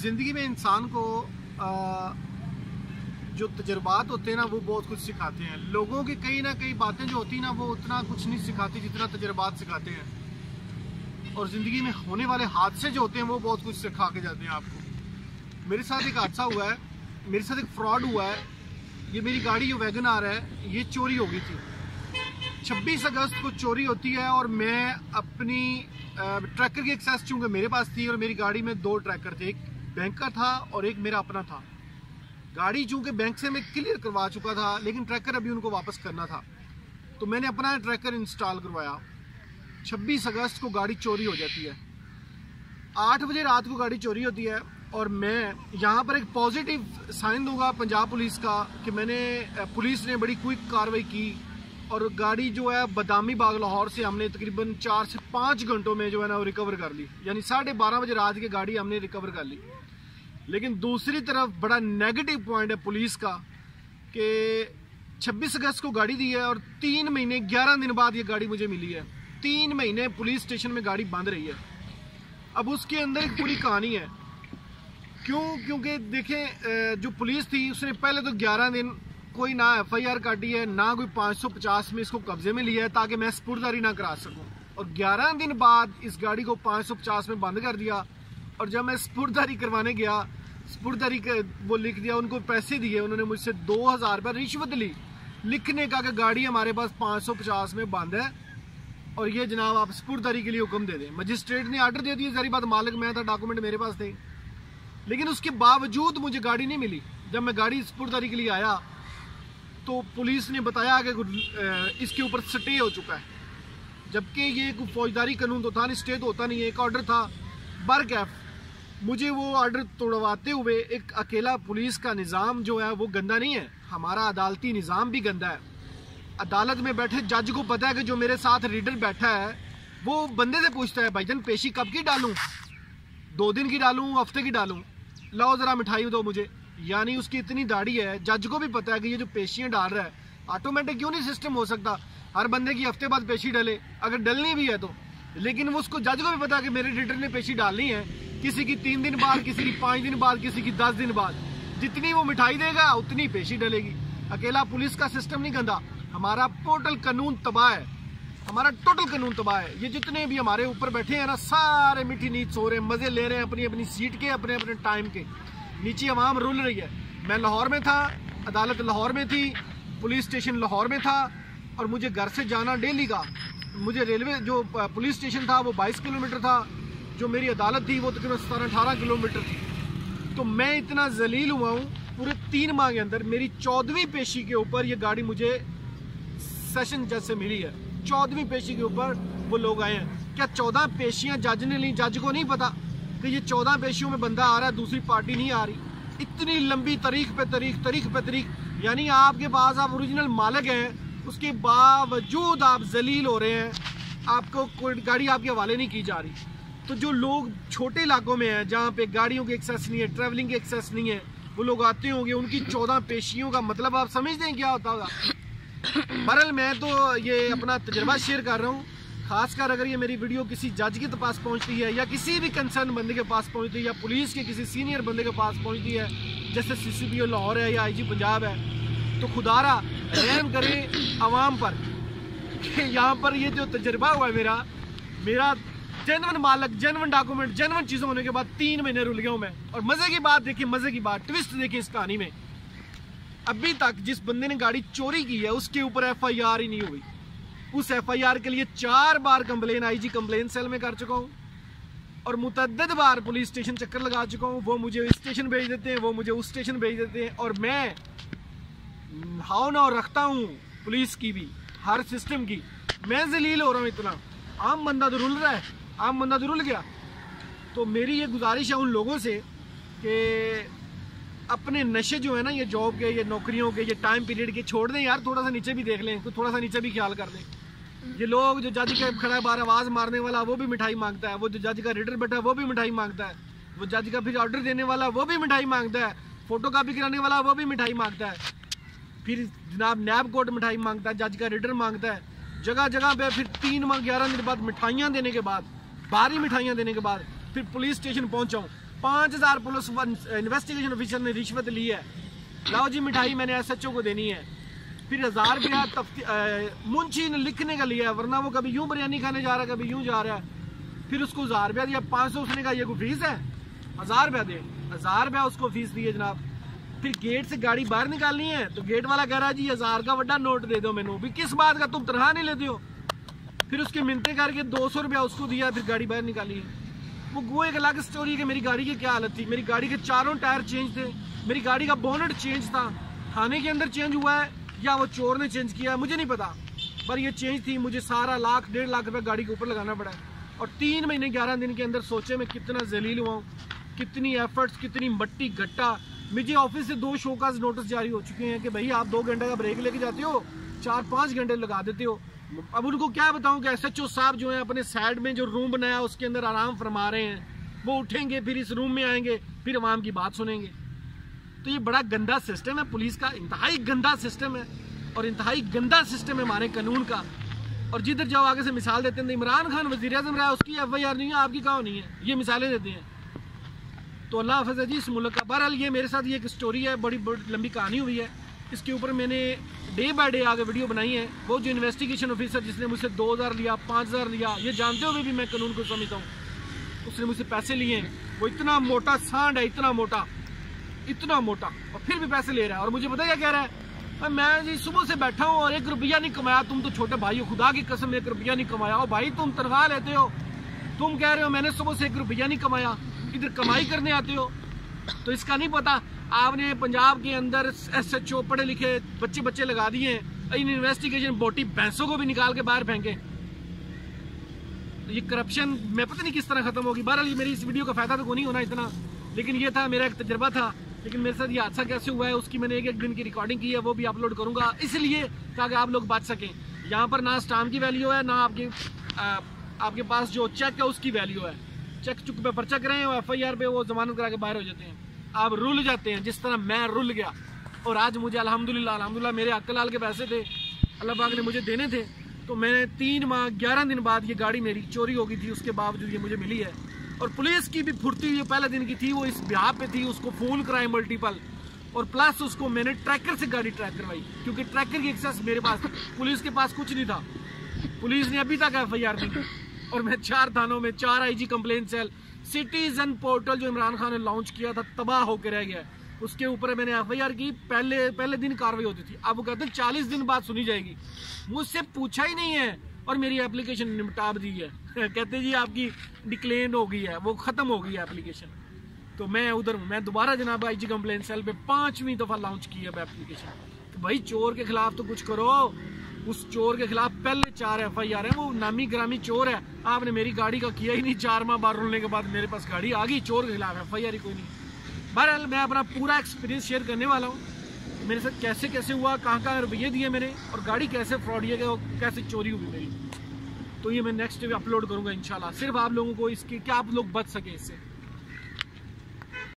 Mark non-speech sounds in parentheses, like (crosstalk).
ज़िंदगी में इंसान को आ, जो तजर्बात होते हैं ना वो बहुत कुछ सिखाते हैं। लोगों की कई ना कहीं बातें जो होती हैं ना वो उतना कुछ नहीं सिखाती जितना तजर्बात सिखाते हैं। और ज़िंदगी में होने वाले हादसे जो होते हैं वो बहुत कुछ सिखा के जाते हैं आपको। मेरे साथ एक हादसा हुआ है। मेरे साथ एक फ्रॉड हुआ है। ये मेरी गाड़ी जो वैगन आ रहा है ये चोरी हो गई थी। 26 अगस्त को चोरी होती है और मैं अपनी ट्रैकर की एक्सेस चूँकि मेरे पास थी और मेरी गाड़ी में दो ट्रैकर थे। एक बैंक का था और एक मेरा अपना था। गाड़ी चूँकि बैंक से मैं क्लियर करवा चुका था, लेकिन ट्रैकर अभी उनको वापस करना था। तो मैंने अपना ट्रैकर इंस्टॉल करवाया। 26 अगस्त को गाड़ी चोरी हो जाती है। आठ बजे रात को गाड़ी चोरी होती है और मैं यहाँ पर एक पॉजिटिव साइन दूँगा पंजाब पुलिस का कि मैंने पुलिस ने बड़ी क्विक कार्रवाई की और गाड़ी जो है बदामी बाग लाहौर से हमने तकरीबन चार से पाँच घंटों में जो है ना वो रिकवर कर ली। यानी साढ़े बारह बजे रात की गाड़ी हमने रिकवर कर ली। लेकिन दूसरी तरफ़ बड़ा नेगेटिव पॉइंट है पुलिस का कि 26 अगस्त को गाड़ी दी है और तीन महीने 11 दिन बाद ये गाड़ी मुझे मिली है। तीन महीने पुलिस स्टेशन में गाड़ी बंद रही है। अब उसके अंदर एक पूरी कहानी है। क्यों? क्योंकि देखें जो पुलिस थी, उसने पहले तो 11 दिन कोई ना एफ़ आई आर काटी है, ना कोई 550 में इसको कब्जे में लिया है ताकि मैं स्पुरदारी ना करा सकूँ। और 11 दिन बाद इस गाड़ी को 550 में बंद कर दिया। और जब मैं स्पुरदारी करवाने गया स्पुरदारी वो लिख दिया, उनको पैसे दिए, उन्होंने मुझसे दो हज़ार रुपये रिश्वत ली। लिखने का कि गाड़ी हमारे पास 550 में बंद है, और ये जनाब आप स्पुरदारी के लिए हुक्म दे दें। मजिस्ट्रेट ने आर्डर दे दिया सारी बात मालिक, मैं था, डॉक्यूमेंट मेरे पास थे। लेकिन उसके बावजूद मुझे गाड़ी नहीं मिली। जब मैं गाड़ी स्पुरदारी के लिए आया तो पुलिस ने बताया कि इसके ऊपर स्टे हो चुका है। जबकि ये कोई फौजदारी कानून तो था नहीं स्टे तो होता नहीं है, एक ऑर्डर था बरकैफ मुझे वो ऑर्डर तोड़वाते हुए एक अकेला पुलिस का निज़ाम जो है, वो गंदा नहीं है। हमारा अदालती निज़ाम भी गंदा है। अदालत में बैठे जज को पता है कि जो मेरे साथ रीडर बैठा है, वो बंदे से पूछता है, भाईजान, पेशी कब की डालूं? दो दिन की डालूं, हफ़्ते की डालूँ? लाओ ज़रा मिठाई दो मुझे। यानी उसकी इतनी दाढ़ी है, जज को भी पता है कि ये जो पेशियाँ डाल रहा है ऑटोमेटिक क्यों नहीं सिस्टम हो सकता? हर बंदे की हफ़्ते बाद पेशी डले। अगर डलनी भी है तो। लेकिन वो उसको जज को भी पता है कि मेरे रीडर ने पेशी डालनी है। किसी की तीन दिन बाद, किसी की पाँच दिन बाद, किसी की दस दिन बाद। जितनी वो मिठाई देगा, उतनी पेशी डलेगी। अकेला पुलिस का सिस्टम नहीं गंदा। हमारा टोटल कानून तबाह है। हमारा टोटल कानून तबाह है। ये जितने भी हमारे ऊपर बैठे हैं ना, सारे मीठी नीच सो रहे हैं, मज़े ले रहे हैं अपनी अपनी सीट के, अपने अपने टाइम के। नीचे आवाम रुल रही है। मैं लाहौर में था, अदालत लाहौर में थी, पुलिस स्टेशन लाहौर में था, और मुझे घर से जाना डेली का। मुझे रेलवे जो पुलिस स्टेशन था, वो 22 किलोमीटर था। जो मेरी अदालत थी, वो तकरीबन सतारह, अठारह किलोमीटर थी। तो मैं इतना जलील हुआ हूँ, पूरे तीन माह के अंदर मेरी चौदहवीं पेशी के ऊपर ये गाड़ी मुझे सेशन जज से मिली है। चौदहवीं पेशी के ऊपर वो लोग आए हैं। क्या चौदह पेशियाँ जज ने ली? जज को नहीं पता कि ये चौदह पेशियों में बंदा आ रहा है, दूसरी पार्टी नहीं आ रही। इतनी लंबी तारीख पे तारीख तारीख पे तारीख, यानी आपके पास आप ओरिजिनल मालिक हैं, उसके बावजूद आप जलील हो रहे हैं। आपको गाड़ी आपके हवाले नहीं की जा रही। तो जो लोग छोटे इलाकों में हैं, जहाँ पे गाड़ियों की एक्सेस नहीं है ट्रैवलिंग की एक्सेस नहीं है, वो लोग आते होंगे, उनकी चौदह पेशियों का मतलब आप समझते हैं क्या होता होगा? बहरल मैं तो ये अपना तजर्बा शेयर कर रहा हूँ। खासकर अगर ये मेरी वीडियो किसी जज के पास पहुँचती है, या किसी भी कंसर्न बंदे के पास पहुँचती है, या पुलिस के किसी सीनियर बंदे के पास पहुँचती है, जैसे सी सी पी ओ लाहौर है या आई जी पंजाब है तो खुदारा, रहम करें आवाम पर। (laughs) यहाँ पर ये जो तजर्बा हुआ है मेरा मेरा जेनवन मालक जेनवन डॉक्यूमेंट जेनवन चीज़ें होने के बाद तीन महीने रुल गया हूँ मैं। और मज़े की बात, देखिए मज़े की बात ट्विस्ट देखिए इस कहानी में। अभी तक जिस बंदे ने गाड़ी चोरी की है, उसके ऊपर एफ़ आई आर ही नहीं हुई। उस एफ़ आई आर के लिए चार बार complain I G complain cell में कर चुका हूँ। और मुतद बार पुलिस स्टेशन चक्कर लगा चुका हूँ। वो मुझे इस स्टेशन भेज देते हैं, वो मुझे उस स्टेशन भेज देते हैं। और मैं हाव नाव रखता हूँ पुलिस की भी, हर सिस्टम की। मैं जलील हो रहा हूँ इतना। आम बंदा तो रुल रहा है। आम बंदा रुल गया तो मेरी ये गुजारिश है उन लोगों से कि अपने नशे जो है ना, ये जॉब के, ये नौकरियों के, ये टाइम पीरियड के छोड़ दें यार, थोड़ा सा नीचे भी देख लें तो थोड़ा सा नीचे भी ख्याल कर दें ये लोग जो जज के खड़ा बार आवाज़ मारने वाला, वो भी मिठाई माँगता है। वो जो जज का रीडर बैठा है, वो भी मिठाई माँगता है। वो जज का फिर ऑर्डर देने वाला, वो भी मिठाई माँगता है। फ़ोटो कापी कराने वाला, वो भी मिठाई माँगता है। फिर जनाब नैब कोर्ट मिठाई माँगता है, जज का रीडर माँगता है। जगह जगह पे फिर तीन माह, ग्यारह दिन बाद मिठाइयाँ देने के बाद बारी मिठाइयाँ देने के बाद फिर पुलिस स्टेशन पहुँचाऊँ। पाँच हज़ार पुलिस इन्वेस्टिगेशन ऑफिसर ने रिश्वत ली है। लाओ जी, मिठाई मैंने एस एच ओ को देनी है। फिर हज़ार रुपया मुंशी ने लिखने का लिया है, वरना वो कभी यूँ बिरयानी खाने जा रहा है, कभी यूँ जा रहा है। फिर उसको हज़ार रुपया दिया, पाँच सौ उसने कहा, ये कोई फ़ीस है? हज़ार रुपया दे। हज़ार रुपया उसको फ़ीस दिए जनाब। फिर गेट से गाड़ी बाहर निकालनी है तो गेट वाला कह रहा है, जी, हज़ार का बड़ा नोट दे दो मैनू। भी किस बात का तुम तनखा नहीं लेते हो? फिर उसकी मिनते करके दो सौ रुपया उसको दिया, फिर गाड़ी बाहर निकाली। वो वो एक अलग स्टोरी है कि मेरी गाड़ी की क्या हालत थी? मेरी गाड़ी के चारों टायर चेंज थे। मेरी गाड़ी का बोनट चेंज था। थाने के अंदर चेंज हुआ है या वो चोर ने चेंज किया है, मुझे नहीं पता। पर ये चेंज थी, मुझे सारा लाख, डेढ़ लाख रुपए गाड़ी के ऊपर लगाना पड़ा। और तीन महीने, ग्यारह दिन के अंदर सोचे मैं कितना जलील हुआ हूँ। कितनी एफर्ट्स कितनी मट्टी, गट्टा। मुझे ऑफ़िस से दो शो का नोटिस जारी हो चुके हैं कि भाई आप दो घंटे का ब्रेक लेके जाते हो, चार पाँच घंटे लगा देते हो। अब उनको क्या बताऊँ कि एस साहब जो है, अपने साइड में जो रूम बनाया, उसके अंदर आराम फरमा रहे हैं। वो उठेंगे, फिर इस रूम में आएँगे, फिर आवाम की बात सुनेंगे। तो ये बड़ा गंदा सिस्टम है, पुलिस का इंतहाई गंदा सिस्टम है, और इंतहाई गंदा सिस्टम है हमारे कानून का। और जिधर जाओ, आगे से मिसाल देते हैं तो इमरान खान वजी अजम रहा उसकी एफ़ आई आर नहीं है, आपकी कहाँ नहीं है? ये मिसालें देते हैं। तो अल्लाह हाफ़ जी, इस मुल्क का। बहरहाल ये मेरे साथ ये एक स्टोरी है, बड़ी बड़ी लंबी कहानी हुई है। इसके ऊपर मैंने डे बाय डे आगे वीडियो बनाई है। वो जो इन्वेस्टिगेशन ऑफिसर जिसने मुझसे दो हज़ार लिया, पाँच हज़ार लिया, ये जानते हुए भी मैं कानून को समझता हूँ। उसने मुझसे पैसे लिए हैं। वो इतना मोटा सांड है, इतना मोटा इतना मोटा, और फिर भी पैसे ले रहा है। और मुझे पता क्या कह रहा है? मैं जी सुबह से बैठा हूँ और एक रुपया नहीं कमाया, तुम तो छोटे भाई हो खुदा की कसम एक रुपया नहीं कमाया। और भाई, तुम तनख्वाह लेते हो। तुम कह रहे हो मैंने सुबह से एक रुपया नहीं कमाया। इधर कमाई करने आते हो। तो इसका नहीं पता आपने पंजाब के अंदर एस एच ओ पढ़े लिखे बच्चे बच्चे लगा दिए, इन इन्वेस्टिगेशन बोटी भैंसों को भी निकाल के बाहर फेंके। ये करप्शन मैं पता नहीं किस तरह खत्म होगी। बहरहाल मेरी इस वीडियो का फ़ायदा तो को नहीं होना इतना, लेकिन ये था, मेरा एक तजर्बा था, लेकिन मेरे साथ ये हादसा कैसे हुआ है, उसकी मैंने एक एक दिन की रिकॉर्डिंग की है, वो भी अपलोड करूँगा, इसलिए ताकि आप लोग बच सकें। यहाँ पर ना स्टाम की वैल्यू है, ना आपके आपके पास जो चेक है, उसकी वैल्यू है। चेक चुक पे पर्चा करें और एफ़ आई आर पे वो जमानत करा के बाहर हो जाते हैं। आप रुल जाते हैं, जिस तरह मैं रुल गया। और आज मुझे अल्हम्दुलिल्लाह अल्हम्दुलिल्लाह मेरे अक्ल लाल के पैसे थे, अल्लाह पाक ने मुझे देने थे तो मैंने तीन माह, ग्यारह दिन बाद ये गाड़ी मेरी चोरी हो गई थी, उसके बावजूद ये मुझे मिली है। और पुलिस की भी फुर्ती हुई पहले दिन की थी, वो इस ब्याह पे थी, उसको फ़ोन कराए मल्टीपल और प्लस उसको मैंने ट्रैकर से गाड़ी ट्रैक करवाई, क्योंकि ट्रैकर की एक्सेस मेरे पास पुलिस के पास कुछ नहीं था। पुलिस ने अभी तक एफ़ आई आर नहीं और मैं चार थानों में चार IG complain cell citizen portal जो इमरान खान ने लॉन्च किया था, तबाह होकर रह गया उसके ऊपर मैंने एफ़ आई आर की, पहले पहले दिन कार्रवाई होती थी। अब वो कहते चालीस दिन बाद सुनी जाएगी। मुझसे पूछा ही नहीं है और मेरी एप्लीकेशन निपटा दी है। (laughs) कहते जी, आपकी डिक्लेन हो गई है, वो खत्म हो गई है एप्लीकेशन तो मैं उधर हूँ, मैं दोबारा जनाब आई जी कंप्लेन सेल पे पांचवी दफ़ा लॉन्च की है एप्लीकेशन तो भाई, चोर के खिलाफ तो कुछ करो। उस चोर के खिलाफ पहले चार एफ़ आई आर है, वो नामी ग्रामी चोर है। आपने मेरी गाड़ी का किया ही नहीं, चार माह बार रुलने के बाद मेरे पास गाड़ी आ गई, चोर के खिलाफ एफ़ आई आर ही कोई नहीं। बहरहाल, मैं अपना पूरा एक्सपीरियंस शेयर करने वाला हूँ। मेरे साथ कैसे कैसे हुआ, कहाँ कहाँ रुपये दिए मैंने और गाड़ी कैसे फ्रॉड किया कैसे चोरी हुई मेरी। तो ये मैं नेक्स्ट अपलोड करूँगा, इंशाल्लाह। सिर्फ़ आप लोगों को इसके, क्या आप लोग बच सके इससे?